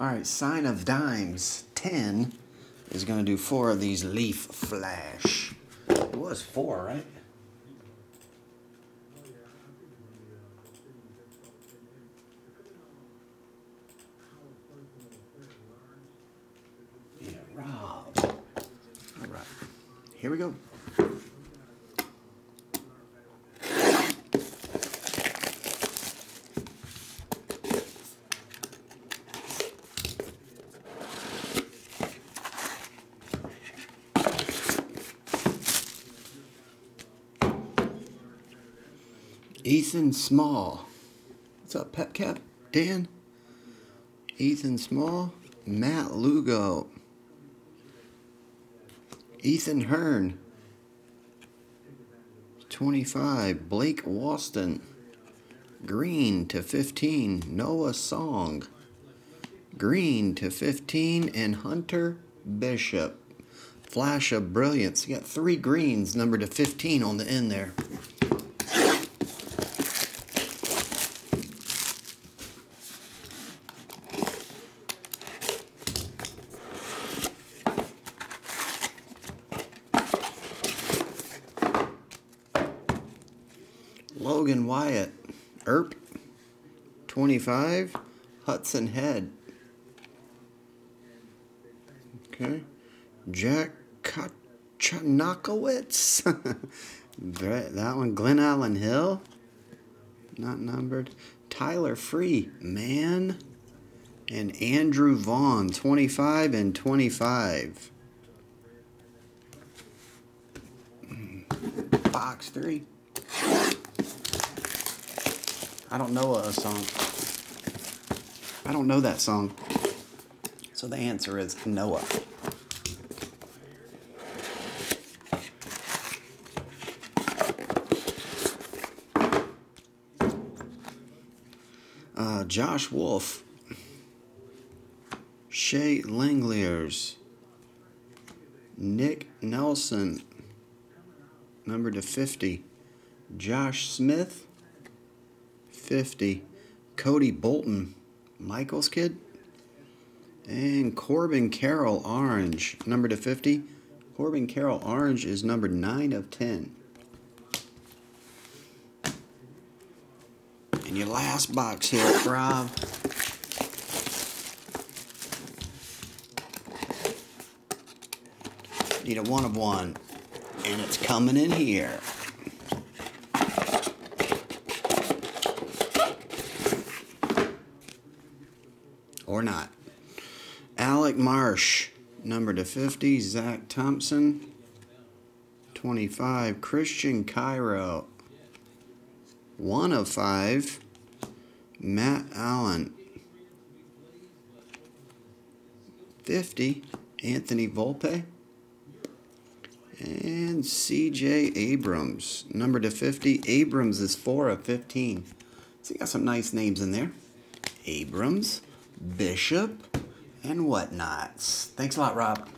All right, sign of dimes. 10 is going to do four of these leaf flash. It was four, right? Yeah, Rob. All right, here we go. Ethan Small. What's up, Pet Cap? Dan? Ethan Small. Matt Lugo. Ethan Hearn. 25. Blake Walston. Green to 15. Noah Song. Green to 15. And Hunter Bishop. Flash of brilliance. You got three greens numbered to 15 on the end there. Logan Wyatt, Erp, 25, Hudson Head. Okay. Jack Kachanakowitz. that one, Glenallen Hill, not numbered. Tyler Free, man. And Andrew Vaughn, 25 and 25. Box three. I don't know a song. I don't know that song. So the answer is Noah. Uh, Josh Wolf. Shea Langeliers. Nick Nelson. Number to 50. Josh Smith. 50. Cody Bolton, Michael's kid. And Corbin Carroll Orange, number to 50. Corbin Carroll Orange is number 9 of 10. And your last box here, Rob. Need a one of one. And it's coming in here. Not. Alec Marsh, number to 50. Zach Thompson, 25. Christian Cairo, 1 of 5. Matt Allen, 50. Anthony Volpe. And CJ Abrams, number to 50. Abrams is 4 of 15. So you got some nice names in there. Abrams. Bishop, and whatnots. Thanks a lot, Rob.